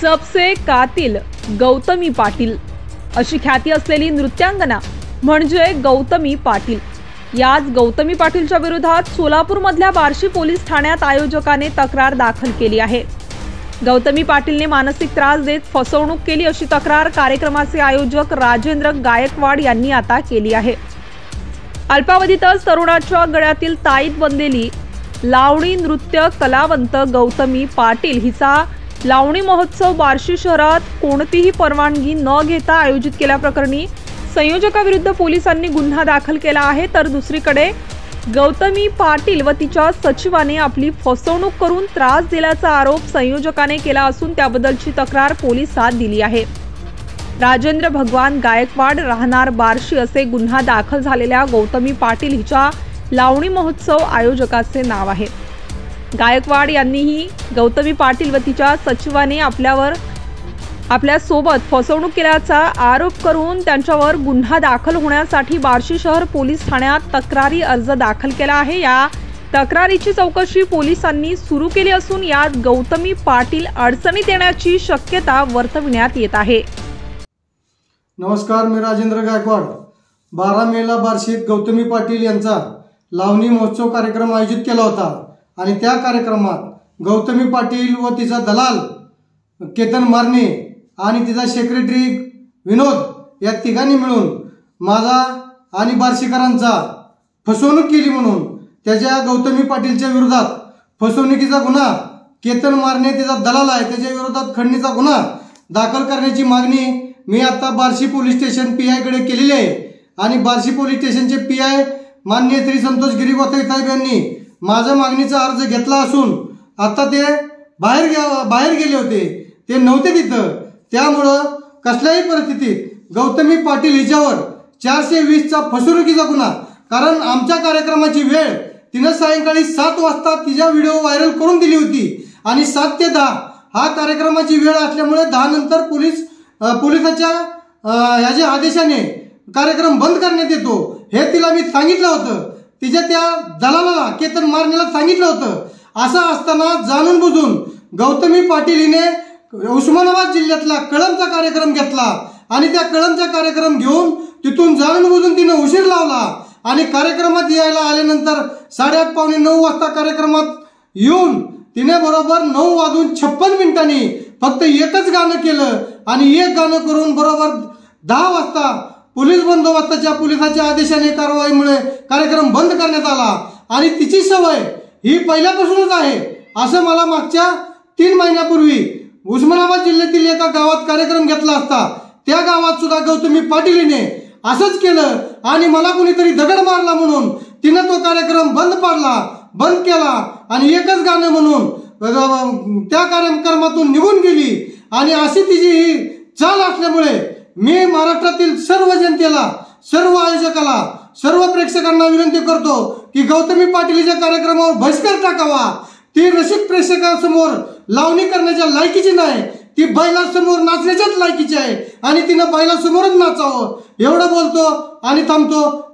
सबसे कातील गौतमी पाटील अशी ख्याती असलेली नृत्यांगना म्हणजे गौतमी पाटील. याच गौतमी पाटीलच्या विरोधात सोलापूरमधल्या बार्शी पोलीस ठाण्यात आयोजकाने तक्रार दाखल केली आहे. गौतमी पाटीलने मानसिक त्रास देत फसवणूक केली अशी तक्रार कार्यक्रमाचे आयोजक राजेंद्र गायकवाड यांनी आता केली आहे. अल्पावधीतच तरुणाच्या गळ्यातील ताईत बनलेली लावणी नृत्य कलावंत गौतमी पाटील हिचा लावणी महोत्सव बार्शी शहरात कोणतीही परवानगी न घेता आयोजित केल्याप्रकरणी संयोजकाविरुद्ध पोलिसांनी गुन्हा दाखल केला आहे. तर दुसरीकडे गौतमी पाटील व तिच्या सचिवाने आपली फसवणूक करून त्रास दिल्याचा आरोप संयोजकाने केला असून त्याबद्दलची तक्रार पोलिसात दिली आहे. राजेंद्र भगवान गायकवाड राहणार बार्शी असे गुन्हा दाखल झालेल्या गौतमी पाटील हिच्या लावणी महोत्सव आयोजकाचे नाव आहे. गायकवाड यांनीही गौतमी पाटील व तिच्या सचिवाने आपल्यावर आपल्यासोबत फसवणूक केल्याचा आरोप करून त्यांच्यावर गुन्हा दाखल होण्यासाठी बार्शी शहर पोलीस ठाण्यात तक्रारी अर्ज दाखल केला आहे. या तक्रारीची चौकशी पोलिसांनी सुरू केली असून यात गौतमी पाटील अडचणीत येण्याची शक्यता वर्तविण्यात येत आहे. नमस्कार मी राजेंद्र गायकवाड. बारा मेला बार्शीत गौतमी पाटील यांचा लावणी महोत्सव कार्यक्रम आयोजित केला होता. आणि त्या कार्यक्रमात गौतमी पाटील व तिचा दलाल केतन मारणे आणि तिचा सेक्रेटरी विनोद या तिघांनी मिळून माझा आणि बार्शीकरांचा फसवणूक केली म्हणून त्याच्या गौतमी पाटीलच्या विरोधात फसवणुकीचा गुन्हा केतन मारणे तिचा दलाल आहे त्याच्या विरोधात खंडणीचा गुन्हा दाखल करण्याची मागणी मी आता बार्शी पोलीस स्टेशन पी आयकडे केलेली आहे. आणि बार्शी पोलीस स्टेशनचे पी आय माननीय श्री संतोष गिरीगोताई साहेब यांनी माझा मागणीचा अर्ज घेतला असून आता ते बाहेर गे बाहेर गेले होते. ते नव्हते तिथं. त्यामुळं कसल्याही परिस्थितीत गौतमी पाटील हिच्यावर चारशे वीसचा फसवणुकीचा गुन्हा कारण आमच्या कार्यक्रमाची वेळ तिनं सायंकाळी सात वाजता तिचा व्हिडिओ व्हायरल करून दिली होती. आणि सात ते दहा हा कार्यक्रमाची वेळ असल्यामुळे दहा नंतर पोलीस पोलिसाच्या ह्याच्या आदेशाने कार्यक्रम बंद करण्यात येतो हे तिला मी सांगितलं होतं. तिच्या त्या दलालाला केतन मारण्याला सांगितलं होतं. असं असताना जाणून बुजून गौतमी पाटील हिने उस्मानाबाद जिल्ह्यातला कळमचा कार्यक्रम घेतला आणि त्या कळमचा कार्यक्रम घेऊन तिथून जाणून बुजून तिनं उशीर लावला आणि कार्यक्रमात यायला आल्यानंतर साडेआठ पावणे नऊ वाजता कार्यक्रमात येऊन तिने बरोबर नऊ वाजून छप्पन मिनिटांनी फक्त एकच गाणं केलं आणि एक गाणं करून बरोबर दहा वाजता पोलीस बंदोबस्ताच्या पोलिसाच्या आदेशाने कारवाईमुळे कार्यक्रम बंद करण्यात आला. आणि तिची सवय ही पहिल्यापासूनच आहे असं मला मागच्या तीन महिन्यापूर्वी उस्मानाबाद जिल्ह्यातील एका गावात कार्यक्रम घेतला असता. त्या गावात सुद्धा गौतमी पाटीलीने असंच केलं आणि मला कुणीतरी दगड मारला म्हणून तिनं तो कार्यक्रम बंद पाडला बंद केला आणि एकच गाणं म्हणून त्या कार्यक्रमातून निघून गेली. आणि अशी तिची ही चाल असल्यामुळे मी महाराष्ट्रातील सर्व जनतेला सर्व आयोजकाला सर्व प्रेक्षकांना विनंती करतो की गौतमी पाटीलच्या कार्यक्रमावर बहिष्कार टाकावा. ती रसिक प्रेक्षकांसमोर लावणी करण्याच्या लायकीची नाही ती बैलासमोर नाचण्याच्याच लायकीची आहे आणि तिनं बैलासमोरच नाचावं. एवढं बोलतो आणि थांबतो.